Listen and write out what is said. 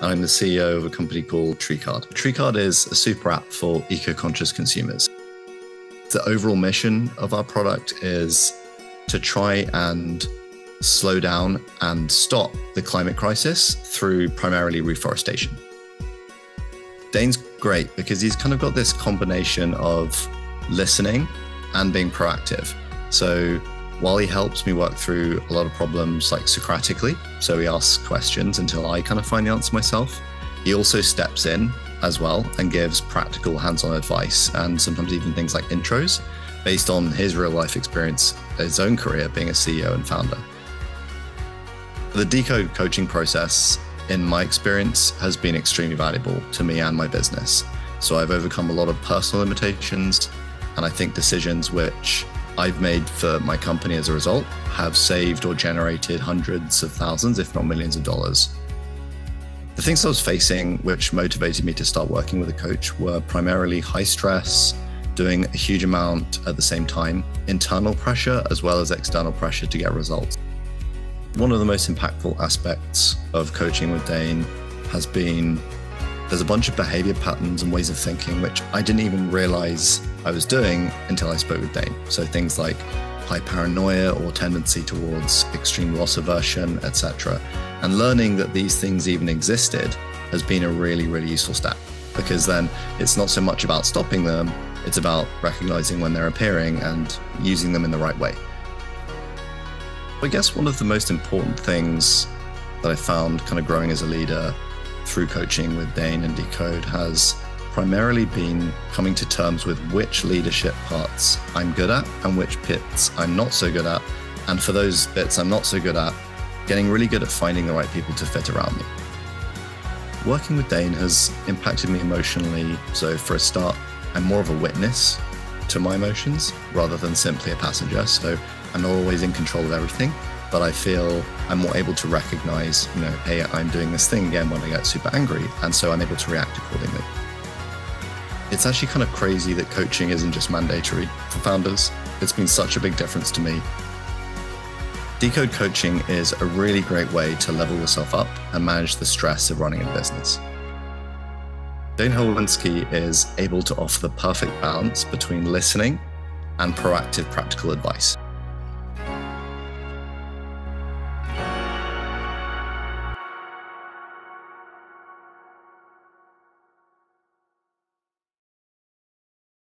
I'm the CEO of a company called TreeCard. TreeCard is a super app for eco conscious consumers. The overall mission of our product is to try and slow down and stop the climate crisis through primarily reforestation. Dane's great because he's kind of got this combination of listening and being proactive. So while he helps me work through a lot of problems like Socratically, so he asks questions until I kind of find the answer myself, he also steps in as well and gives practical hands on advice and sometimes even things like intros based on his real life experience, his own career being a CEO and founder. The decode coaching process, in my experience, has been extremely valuable to me and my business. So I've overcome a lot of personal limitations and I think decisions which I've made for my company as a result have saved or generated hundreds of thousands, if not millions of dollars. The things I was facing, which motivated me to start working with a coach, were primarily high stress, doing a huge amount at the same time, internal pressure as well as external pressure to get results. One of the most impactful aspects of coaching with Dane has been there's a bunch of behavior patterns and ways of thinking which I didn't even realize I was doing until I spoke with Dane. So things like high paranoia or tendency towards extreme loss aversion, etc. And learning that these things even existed has been a really, really useful step because then it's not so much about stopping them, it's about recognizing when they're appearing and using them in the right way. I guess one of the most important things that I found kind of growing as a leader through coaching with Dane and Decode has primarily been coming to terms with which leadership parts I'm good at and which bits I'm not so good at. And for those bits I'm not so good at, getting really good at finding the right people to fit around me. Working with Dane has impacted me emotionally. So, for a start, I'm more of a witness to my emotions rather than simply a passenger. So, I'm not always in control of everything, but I feel I'm more able to recognize, you know, hey, I'm doing this thing again when I get super angry. And so I'm able to react accordingly. It's actually kind of crazy that coaching isn't just mandatory for founders. It's been such a big difference to me. Decode coaching is a really great way to level yourself up and manage the stress of running a business. Dane Holewinski is able to offer the perfect balance between listening and proactive practical advice.